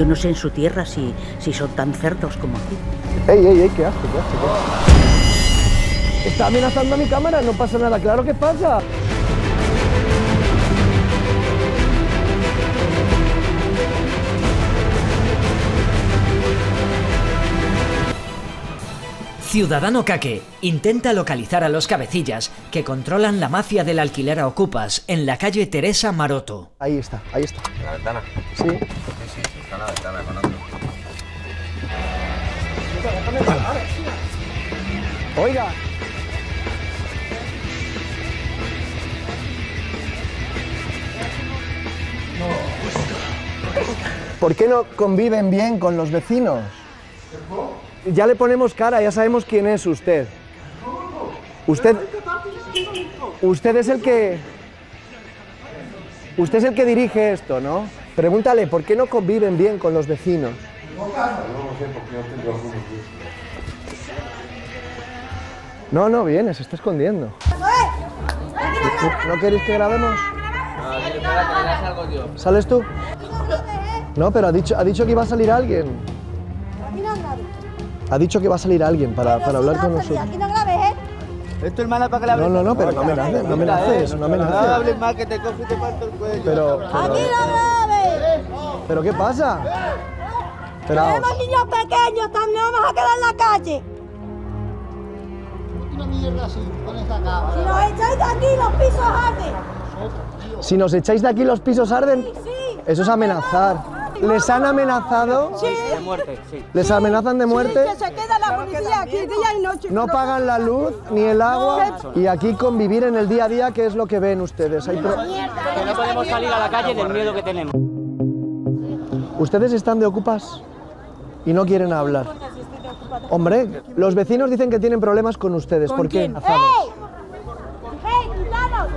Yo no sé en su tierra si, si son tan cerdos como aquí. ¡Ey, ey, ey! ¿Qué hace? ¿Qué hace? ¿Qué hace? Está amenazando a mi cámara, no pasa nada. ¡Claro que pasa! Ciudadano Caque intenta localizar a los cabecillas que controlan la mafia del alquiler a ocupas en la calle Teresa Maroto. Ahí está, ahí está. ¿En la ventana? Sí. Sí, está con otro. Oiga. ¿Por qué no conviven bien con los vecinos? Ya le ponemos cara, ya sabemos quién es usted. Usted. Usted es el que. Usted es el que dirige esto, ¿no? Pregúntale, ¿por qué no conviven bien con los vecinos? No, no viene, se está escondiendo. ¿No queréis que grabemos? ¿Sales tú? No, pero ha dicho, ha dicho que iba a salir alguien. Ha dicho que va a salir alguien para, para hablar con nosotros. No ¿eh? Esto hermana para que la No, no, no, pero no amenaces, no amenaces, no No amenaces. hables más que te cojo y te parto el cuello. Pero, Aquí pero, no grabes. pero ¿qué pasa? Pero, Tenemos niños pequeños, también vamos a quedar en la calle. Si nos echáis de aquí, los pisos arden. si nos echáis de aquí los pisos arden, Sí. eso es amenazar. ¿Les han amenazado? Sí. ¿Les amenazan de muerte? Que se queda la policía aquí día y noche. No pagan la luz ni el agua y aquí convivir en el día a día, ¿qué es lo que ven ustedes? Hay pro- Que no podemos salir a la calle del miedo que tenemos. Ustedes están de ocupas y no quieren hablar. Hombre, los vecinos dicen que tienen problemas con ustedes. ¿Por qué? ¡Ey! ¡Ey, gitanos!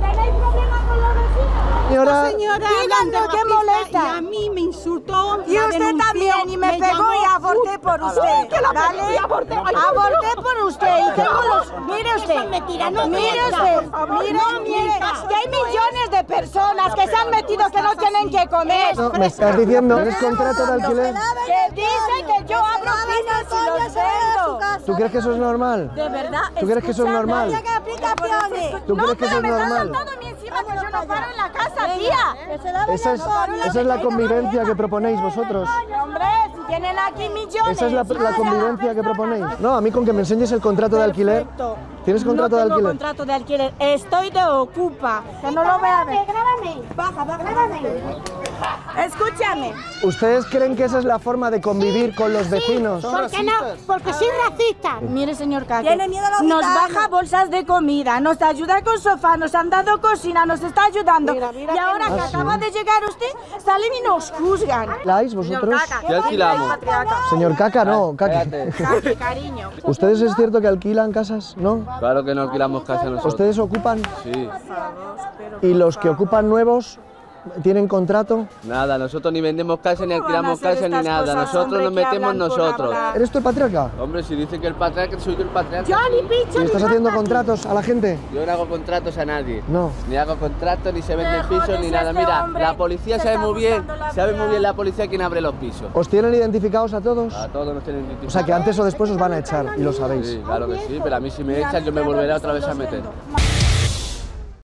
¿Tenéis problemas con los vecinos? Señora, señora Díganos, ¿qué molesta? Y a mí me insultó. Y usted también, y me, pegó llamó y aborté por usted. Que la ¿Vale? pegó y aborté. Ay, Aborté por usted y tengo los... Mire usted, mentira, no mire usted, mire, no mire, que hay millones de personas que se han metido que no tienen que comer. no, me estás diciendo, ¿tienes contrato de alquiler? Que dice que yo abro pisos y los vendo. ¿Tú crees que eso es normal? De verdad. ¿Tú crees que eso es normal? ¿Tú crees que eso es normal? Todo a mí encima que yo no paro en la casa, tía. Esa es, esa es la convivencia que proponéis vosotros. Hombre, tienen aquí millones. Esa es la, la convivencia que proponéis. No, a mí con que me enseñes el contrato de alquiler. Perfecto. ¿Tienes contrato no de tengo alquiler? contrato de alquiler. Estoy de ocupa. Que no lo vean. Grábame. Baja, baja, grábame. Escúchame. ¿Ustedes creen que esa es la forma de convivir con los vecinos? ¿Por qué no? Porque soy racista. Mire, señor Caque. Tiene miedo a los Nos gitanos. baja bolsas de comida, nos ayuda con sofá, nos han dado cocina, nos está ayudando. y ahora que sí. acaba de llegar usted, salen y nos juzgan. ¿Alquiláis vosotros? ¿Qué Señor Caca, no, Caca. Cariño. ¿Ustedes es cierto que alquilan casas? ¿No? Claro que no alquilamos casa nosotros. ¿Ustedes ocupan? Sí. ¿Y los que ocupan nuevos tienen contrato? Nada, nosotros ni vendemos casa, ni ¿Cómo van a alquilamos casa, ni nada. cosas, Nosotros hombre, nos metemos nosotros. hablar? ¿Eres tú el patriarca? Hombre, si dicen que el patriarca, soy yo el patriarca. Yo ni picho ¿Y ni estás haciendo contratos a la gente? Yo no hago contratos a nadie. No. Ni hago contratos, ni se venden pisos, ni dice nada. este Mira, la policía sabe muy bien, sabe muy bien la policía quién abre los pisos. ¿Os tienen identificados a todos? A todos nos tienen O sea que antes o después os van a echar y lo sabéis. Sí, claro que sí, pero a mí si me echan yo me volveré otra vez a meter.